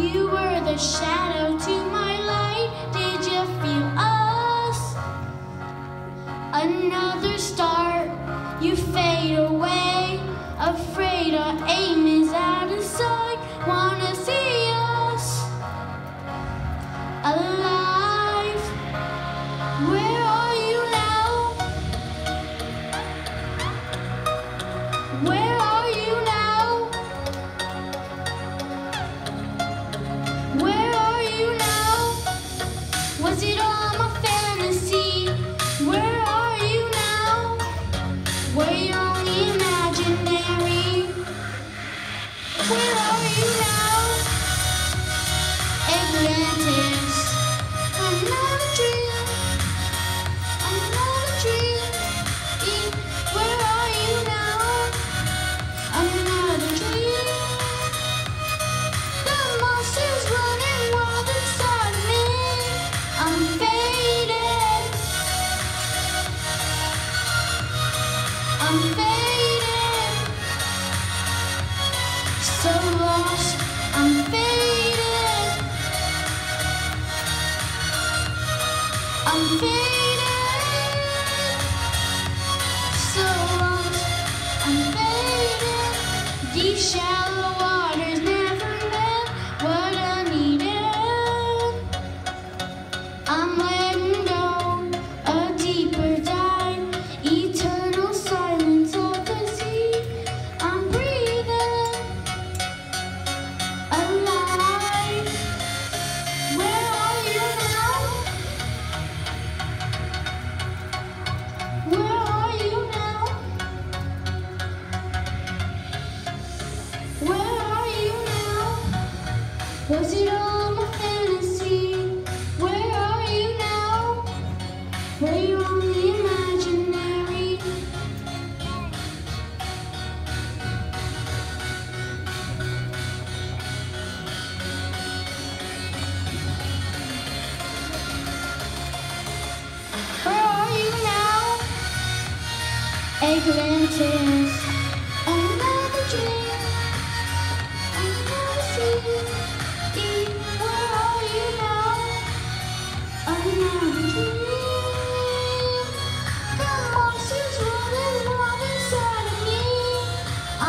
You were the shadow to Where are you now? England. shallow water. Was it all my fantasy? Where are you now? Were you only imaginary? Where are you now? Atlantis.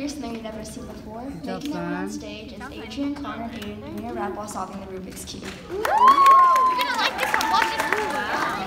here's something we've never seen before. Making it on stage is Adrian, Connor, Hayden, and Nina Rap while solving the Rubik's Cube. You're gonna like this one. Watch it.